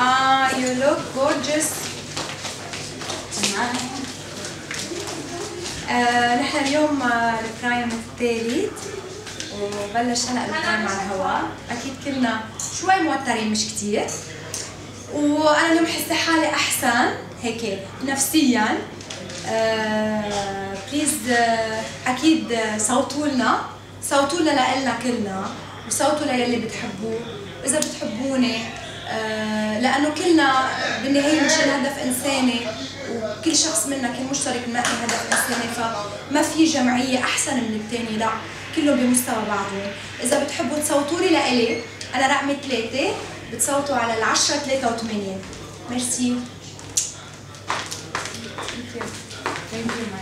Ah, you look gorgeous. آه، نحن اليوم آه، ال prime الثالث. وبلش هلا ال prime على الهواء. أكيد كلنا شوي موترين مش كتير. وأنا اليوم حاسة حالي أحسن. هيك نفسيا. please أكيد صوتوا لنا. صوتوا لنا لنا كلنا. وصوتوا للي بتحبوه. واذا بتحبوني لأنه كلنا بالنهاية مشان هدف إنساني وكل شخص منا كان مشترك بنلاقي هدف إنساني فما في جمعية أحسن من الثانية لا كلهم بمستوى بعضهم. إذا بتحبوا تصوتوا لي لإلي أنا رقمي ثلاثة بتصوتوا على العشرة ثلاثة وثمانية ميرسي Thank you. Thank you,